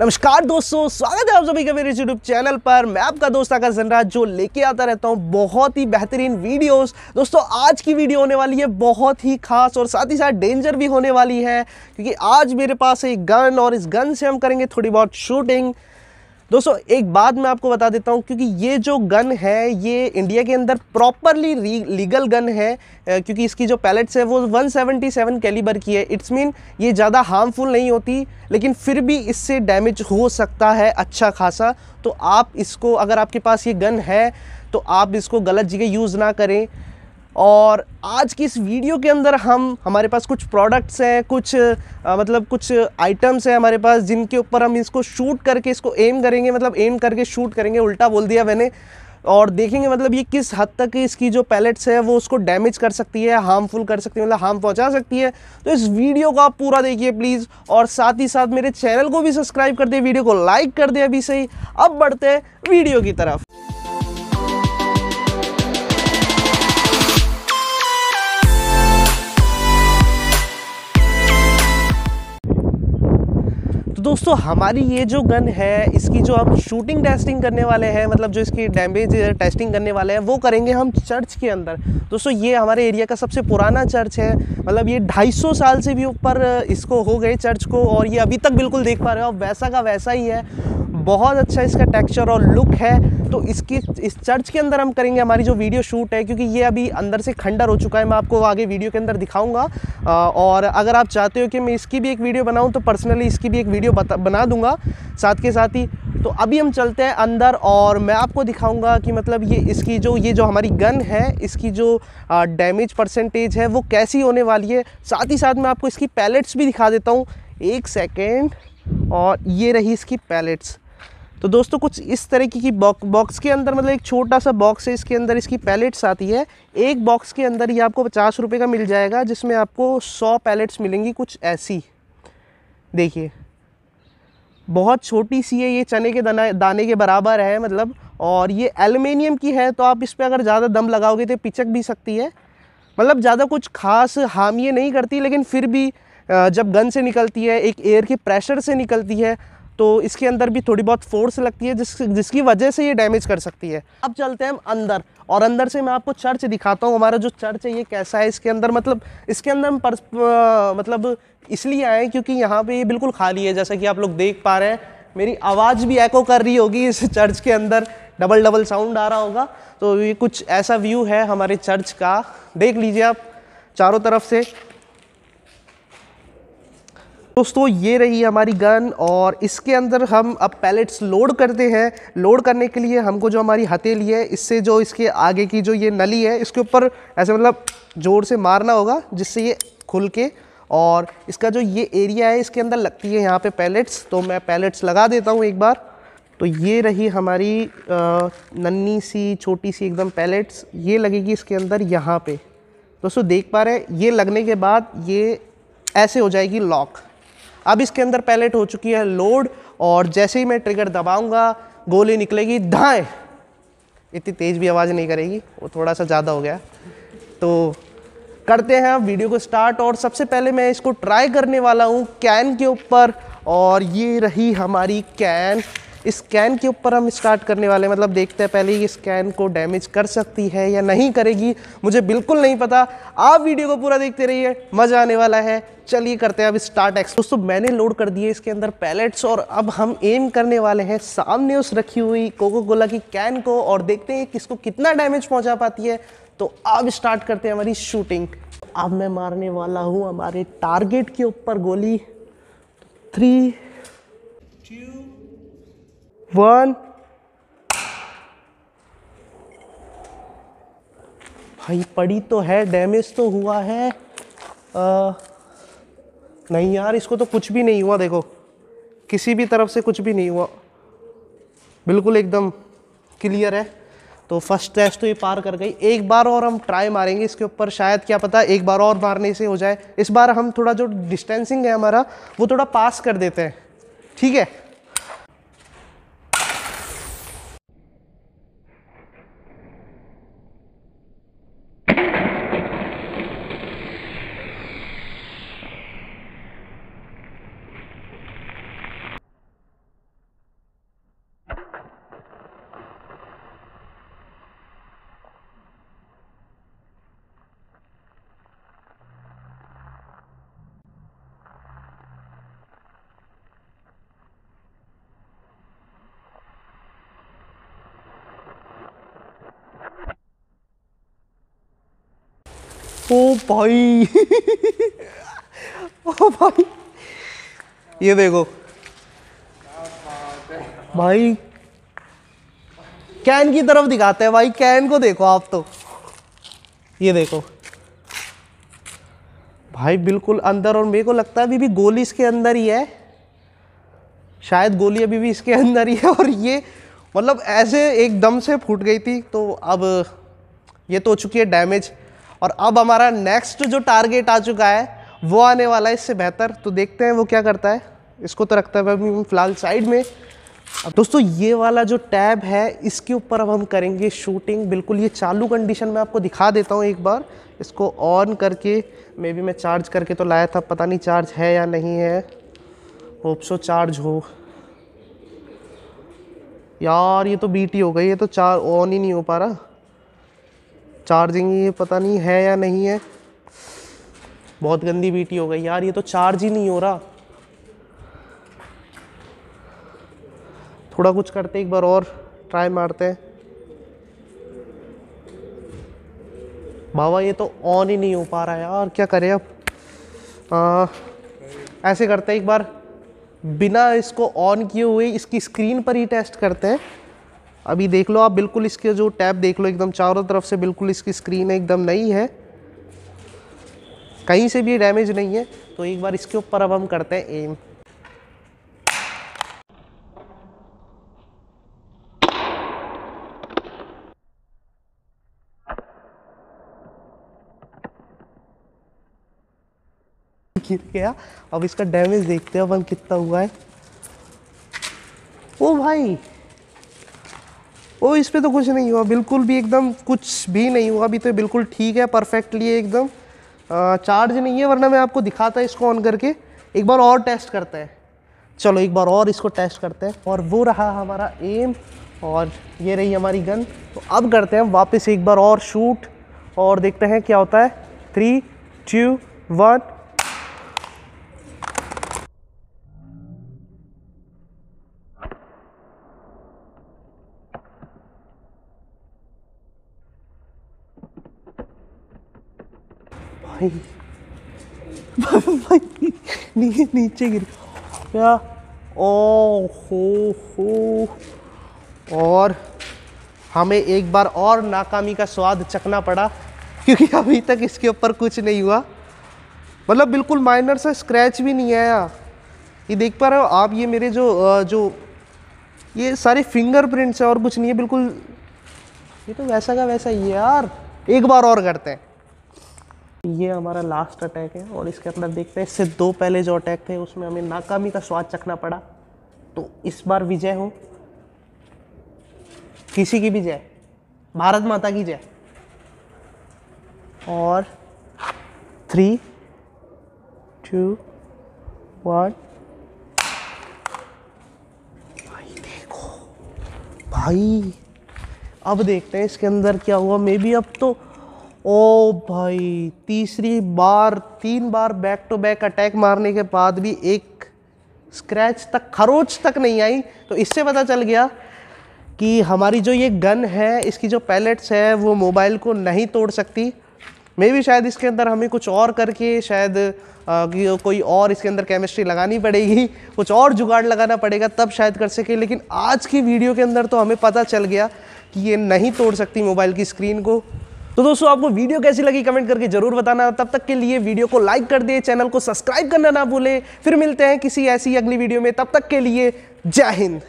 नमस्कार दोस्तों, स्वागत है आप सभी का मेरे यूट्यूब चैनल पर। मैं आपका दोस्त आकाश जनराज जो लेके आता रहता हूँ बहुत ही बेहतरीन वीडियोस। दोस्तों, आज की वीडियो होने वाली है बहुत ही खास और साथ ही साथ डेंजर भी होने वाली है, क्योंकि आज मेरे पास एक गन और इस गन से हम करेंगे थोड़ी बहुत शूटिंग दोस्तों, एक बात मैं आपको बता देता हूँ, क्योंकि ये जो गन है, ये इंडिया के अंदर प्रॉपरली लीगल गन है क्योंकि इसकी जो पैलेट्स है, वो 177 कैलिबर की है। इट्स मीन ये ज़्यादा हार्मफुल नहीं होती, लेकिन फिर भी इससे डैमेज हो सकता है अच्छा खासा। तो आप इसको, अगर आपके पास ये गन है तो आप इसको गलत जगह यूज़ ना करें। और आज की इस वीडियो के अंदर हम हमारे पास कुछ प्रोडक्ट्स हैं कुछ अ, मतलब कुछ आइटम्स हैं हमारे पास जिनके ऊपर हम इसको शूट करके इसको एम करेंगे मतलब एम करके शूट करेंगे उल्टा बोल दिया मैंने। और देखेंगे मतलब ये किस हद तक इसकी जो पैलेट्स है वो उसको डैमेज कर सकती है हार्मफुल कर सकती है मतलब हार्म पहुँचा सकती है। तो इस वीडियो को आप पूरा देखिए प्लीज़ और साथ ही साथ मेरे चैनल को भी सब्सक्राइब कर दे वीडियो को लाइक कर दे अभी से ही। अब बढ़ते हैं वीडियो की तरफ़। दोस्तों, हमारी ये जो गन है, इसकी जो हम शूटिंग टेस्टिंग करने वाले हैं मतलब जो इसकी डैमेज टेस्टिंग करने वाले हैं, वो करेंगे हम चर्च के अंदर। दोस्तों, ये हमारे एरिया का सबसे पुराना चर्च है मतलब ये 250 साल से भी ऊपर इसको हो गए चर्च को, और ये अभी तक बिल्कुल देख पा रहे हो वैसा का वैसा ही है। बहुत अच्छा इसका टेक्सचर और लुक है। तो इसकी, इस चर्च के अंदर हम करेंगे, हमारी जो वीडियो शूट है, क्योंकि ये अभी अंदर से खंडर हो चुका है, मैं आपको आगे वीडियो के अंदर दिखाऊँगा। और अगर आप चाहते हो कि मैं इसकी भी एक वीडियो बनाऊँ तो पर्सनली इसकी भी एक वीडियो बना दूँगा, साथ के साथ ही। तो अभी हम चलते हैं अंदर, और मैं आपको दिखाऊँगा कि मतलब ये, इसकी जो, ये जो हमारी गन है, इसकी जो डैमेज परसेंटेज है, वो कैसी होने वाली है। साथ ही साथ मैं आपको इसकी पैलेट्स भी दिखा देता हूँ। एक सेकेंड और ये रही इसकी पैलेट्स तो दोस्तों, कुछ इस तरीके की बॉक्स बॉक्स के अंदर मतलब एक छोटा सा बॉक्स है, इसके अंदर इसकी पैलेट्स आती है। एक बॉक्स के अंदर ये आपको पचास रुपये का मिल जाएगा, जिसमें आपको सौ पैलेट्स मिलेंगी कुछ ऐसी। देखिए, बहुत छोटी सी है, ये चने के दाना, दाने के बराबर है मतलब और ये एलुमिनियम की है तो आप इस पर अगर ज़्यादा दम लगाओगे तो पिचक भी सकती है। मतलब ज़्यादा कुछ खास हार्म ये नहीं करती, लेकिन फिर भी जब गन से निकलती है, एक एयर के प्रेशर से निकलती है तो इसके अंदर भी थोड़ी बहुत फोर्स लगती है जिस जिसकी वजह से ये डैमेज कर सकती है। अब चलते हैं हम अंदर और अंदर से मैं आपको चर्च दिखाता हूँ। हमारा जो चर्च है ये कैसा है इसके अंदर? मतलब इसके अंदर हम पर्स अ, मतलब इसलिए आए क्योंकि यहाँ पे ये बिल्कुल खाली है जैसा कि आप लोग देख पा रहे हैं। मेरी आवाज़ भी एको कर रही होगी इस चर्च के अंदर। डबल डबल साउंड आ रहा होगा। तो ये कुछ ऐसा व्यू है हमारे चर्च का। देख लीजिए आप चारों तरफ़ से। दोस्तों, ये रही हमारी गन और इसके अंदर हम अब पैलेट्स लोड करते हैं। लोड करने के लिए हमको जो हमारी हथेली है, इससे जो इसके आगे की जो ये नली है, इसके ऊपर ऐसे मतलब ज़ोर से मारना होगा, जिससे ये खुल के और इसका जो ये एरिया है, इसके अंदर लगती है यहाँ पे पैलेट्स तो मैं पैलेट्स लगा देता हूँ एक बार। तो ये रही हमारी नन्ही सी, छोटी सी एकदम पैलेट्स ये लगेगी इसके अंदर यहाँ पे। दोस्तों, देख पा रहे हैं, ये लगने के बाद ये ऐसे हो जाएगी लॉक अब इसके अंदर पैलेट हो चुकी है लोड, और जैसे ही मैं ट्रिगर दबाऊँगा, गोली निकलेगी धाएँ। इतनी तेज़ भी आवाज़ नहीं करेगी, वो थोड़ा सा ज़्यादा हो गया। तो करते हैं वीडियो को स्टार्ट और सबसे पहले मैं इसको ट्राई करने वाला हूँ कैन के ऊपर, और ये रही हमारी कैन। इस कैन के ऊपर हम स्टार्ट करने वाले मतलब देखते हैं पहले ये स्कैन को डैमेज कर सकती है या नहीं करेगी। मुझे बिल्कुल नहीं पता। आप वीडियो को पूरा देखते रहिए। मज़ा आने वाला है। चलिए करते हैं अब स्टार्ट एक्स दोस्तों, मैंने लोड कर दिए इसके अंदर पैलेट्स और अब हम एम करने वाले हैं। सामने उस रखी हुई कोको कोला की कैन को और देखते हैं किसको कितना डैमेज पहुँचा पाती है। तो अब स्टार्ट करते हैं हमारी शूटिंग अब मैं मारने वाला हूँ हमारे टारगेट के ऊपर गोली। थ्री वन भाई पड़ी तो है डैमेज तो हुआ है। आ, नहीं यार इसको तो कुछ भी नहीं हुआ देखो। किसी भी तरफ़ से कुछ भी नहीं हुआ। बिल्कुल एकदम क्लियर है। तो फ़र्स्ट टेस्ट तो ये पार कर गई। एक बार और हम ट्राई मारेंगे इसके ऊपर शायद क्या पता एक बार और मारने से हो जाए। इस बार हम थोड़ा जो डिस्टेंसिंग है हमारा वो थोड़ा पास कर देते हैं। ठीक है? ओ भाई। ओ भाई। ये देखो। भाई, कैन की तरफ़ दिखाते हैं भाई, कैन को देखो आप तो। ये देखो। भाई, बिल्कुल अंदर और मेरे को लगता है अभी भी गोली इसके अंदर ही है। शायद गोली अभी भी इसके अंदर ही है और ये मतलब ऐसे एकदम से फूट गई थी तो अब ये तो हो चुकी है डैमेज। और अब हमारा नेक्स्ट जो टारगेट आ चुका है, वो आने वाला है इससे बेहतर। तो देखते हैं वो क्या करता है। इसको तो रखता है अभी फ़िलहाल साइड में। अब दोस्तों, ये वाला जो टैब है, इसके ऊपर अब हम करेंगे शूटिंग बिल्कुल ये चालू कंडीशन में आपको दिखा देता हूँ एक बार। इसको ऑन करके मे बी मैं चार्ज करके तो लाया था, पता नहीं चार्ज है या नहीं है। होप सो चार्ज हो। यार, ये तो बीटी हो गई, ये तो चार ऑन ही नहीं हो पा रहा। चार्जिंग ये पता नहीं है या नहीं है। बहुत गंदी बीटी हो गई यार, ये तो चार्ज ही नहीं हो रहा। थोड़ा कुछ करते एक बार और, ट्राई मारते हैं। बाबा, ये तो ऑन ही नहीं हो पा रहा है यार, क्या करें अब? ऐसे करते हैं एक बार। बिना इसको ऑन किए हुए इसकी स्क्रीन पर ही टेस्ट करते हैं। अभी देख लो, आप बिल्कुल इसके जो टैब देख लो, एकदम चारों तरफ़ से बिल्कुल इसकी स्क्रीन एकदम नई है। कहीं से भी डैमेज नहीं है तो एक बार इसके ऊपर अब हम करते हैं एम गिर गया। अब इसका डैमेज देखते हैं अपन कितना हुआ है। ओ भाई! ओ, इस पर तो कुछ नहीं हुआ, बिल्कुल भी एकदम कुछ भी नहीं हुआ, अभी तो बिल्कुल ठीक है, परफेक्टली एकदम चार्ज नहीं है, वरना मैं आपको दिखाता है इसको ऑन करके, एक बार और टेस्ट करते हैं। चलो, एक बार और इसको टेस्ट करते हैं, और वो रहा हमारा एम और ये रही हमारी गन तो अब करते हैं वापस एक बार और शूट और देखते हैं क्या होता है। थ्री टू वन भाई। भाई नीचे गिर। क्या ओ, हो हो। और हमें एक बार और नाकामी का स्वाद चखना पड़ा, क्योंकि अभी तक इसके ऊपर कुछ नहीं हुआ। मतलब बिल्कुल माइनर सा स्क्रैच भी नहीं आया। ये देख पा रहे हो, आप ये मेरे जो जो, ये सारे फिंगरप्रिंट्स है और कुछ नहीं है, बिल्कुल। ये तो वैसा का वैसा ही है यार। एक बार और करते हैं। ये हमारा लास्ट अटैक है और इसके अंदर देखते हैं, इससे दो पहले जो अटैक थे, उसमें हमें नाकामी का स्वाद चखना पड़ा। तो इस बार विजय हो। किसी की भी जय। भारत माता की जय। और थ्री टू वन भाई, देखो। भाई, अब देखते हैं इसके अंदर क्या हुआ। मे बी अब तो ओ भाई तीसरी बार तीन बार बैक टू बैक अटैक मारने के बाद भी एक स्क्रैच तक खरोच तक नहीं आई। तो इससे पता चल गया कि हमारी जो ये गन है इसकी जो पैलेट्स है वो मोबाइल को नहीं तोड़ सकती। मे भी शायद इसके अंदर हमें कुछ और करके शायद आ, कोई और इसके अंदर केमिस्ट्री लगानी पड़ेगी कुछ और जुगाड़ लगाना पड़ेगा तब शायद कर सके। लेकिन आज की वीडियो के अंदर तो हमें पता चल गया कि ये नहीं तोड़ सकती मोबाइल की स्क्रीन को। तो दोस्तों, आपको वीडियो कैसी लगी कमेंट करके ज़रूर बताना। तब तक के लिए वीडियो को लाइक कर दे, चैनल को सब्सक्राइब करना ना भूले। फिर मिलते हैं किसी ऐसी अगली वीडियो में। तब तक के लिए जय हिंद।